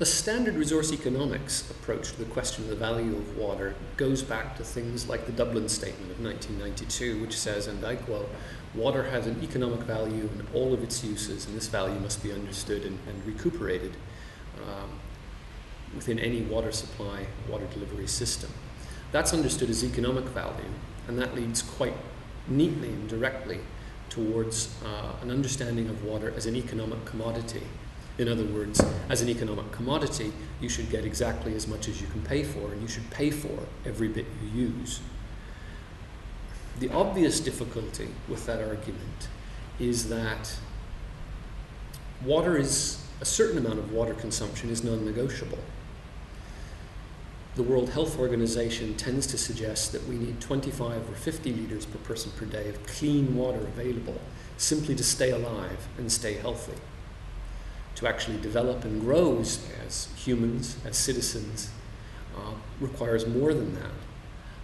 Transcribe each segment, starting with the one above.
The standard resource economics approach to the question of the value of water goes back to things like the Dublin Statement of 1992, which says, and I quote, water has an economic value in all of its uses, and this value must be understood and, and recuperated um, within any water supply, water delivery system. That's understood as economic value, and that leads quite neatly and directly towards uh, an understanding of water as an economic commodity. In other words, as an economic commodity, you should get exactly as much as you can pay for, and you should pay for every bit you use. The obvious difficulty with that argument is that water is a certain amount of water consumption is non negotiable the World Health Organization tends to suggest that we need 25 or 50 litres per person per day of clean water available simply to stay alive and stay healthy. To actually develop and grow as, as humans, as citizens, uh, requires more than that.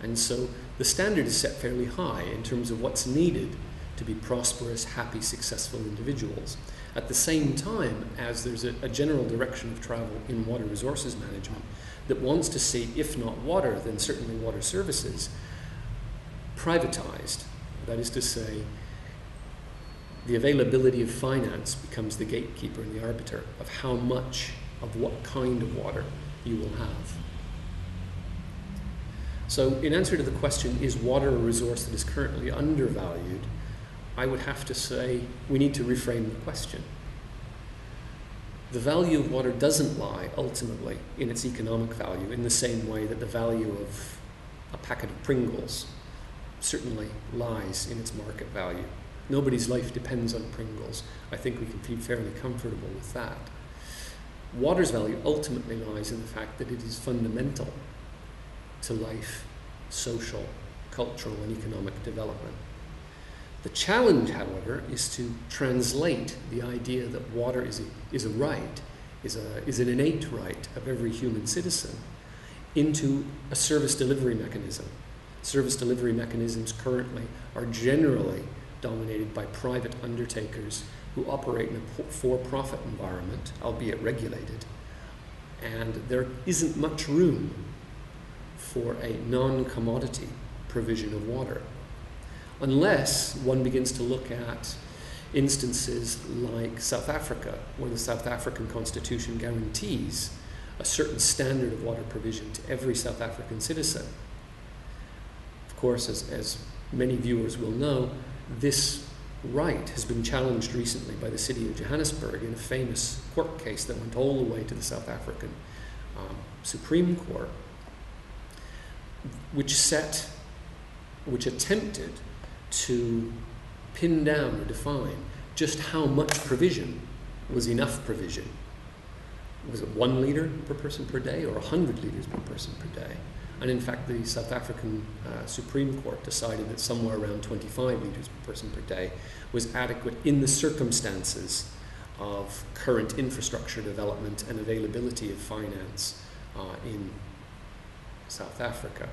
And so the standard is set fairly high in terms of what's needed to be prosperous, happy, successful individuals. At the same time as there's a, a general direction of travel in water resources management that wants to see, if not water, then certainly water services, privatized. That is to say, the availability of finance becomes the gatekeeper and the arbiter of how much of what kind of water you will have. So, in answer to the question, is water a resource that is currently undervalued? I would have to say we need to reframe the question the value of water doesn't lie ultimately in its economic value in the same way that the value of a packet of Pringles certainly lies in its market value. Nobody's life depends on Pringles. I think we can feel fairly comfortable with that. Water's value ultimately lies in the fact that it is fundamental to life, social, cultural, and economic development. The challenge, however, is to translate the idea that water is a, is a right, is, a, is an innate right of every human citizen, into a service delivery mechanism. Service delivery mechanisms currently are generally dominated by private undertakers who operate in a for profit environment, albeit regulated. And there isn't much room for a non commodity provision of water unless one begins to look at instances like South Africa, where the South African constitution guarantees a certain standard of water provision to every South African citizen. Of course, as, as many viewers will know, this right has been challenged recently by the city of Johannesburg in a famous court case that went all the way to the South African um, Supreme Court, which set, which attempted to pin down or define just how much provision was enough provision. Was it one litre per person per day or 100 litres per person per day? And in fact, the South African uh, Supreme Court decided that somewhere around 25 litres per person per day was adequate in the circumstances of current infrastructure development and availability of finance uh, in South Africa.